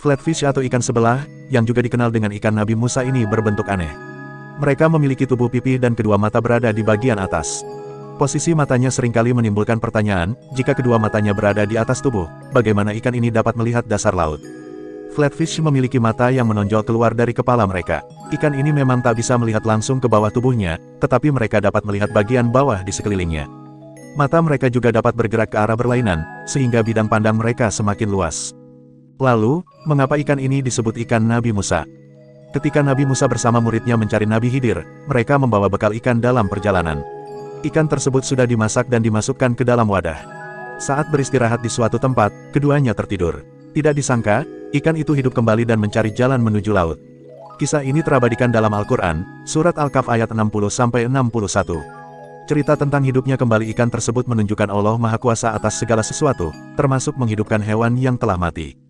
Flatfish atau ikan sebelah, yang juga dikenal dengan ikan Nabi Musa ini berbentuk aneh. Mereka memiliki tubuh pipih dan kedua mata berada di bagian atas. Posisi matanya sering kali menimbulkan pertanyaan, jika kedua matanya berada di atas tubuh, bagaimana ikan ini dapat melihat dasar laut? Flatfish memiliki mata yang menonjol keluar dari kepala mereka. Ikan ini memang tak bisa melihat langsung ke bawah tubuhnya, tetapi mereka dapat melihat bagian bawah di sekelilingnya. Mata mereka juga dapat bergerak ke arah berlainan, sehingga bidang pandang mereka semakin luas. Lalu, mengapa ikan ini disebut ikan Nabi Musa? Ketika Nabi Musa bersama muridnya mencari Nabi Hidir, mereka membawa bekal ikan dalam perjalanan. Ikan tersebut sudah dimasak dan dimasukkan ke dalam wadah. Saat beristirahat di suatu tempat, keduanya tertidur. Tidak disangka, ikan itu hidup kembali dan mencari jalan menuju laut. Kisah ini terabadikan dalam Al-Quran, Surat Al-Kaf ayat 60-61. Cerita tentang hidupnya kembali ikan tersebut menunjukkan Allah Maha Kuasa atas segala sesuatu, termasuk menghidupkan hewan yang telah mati.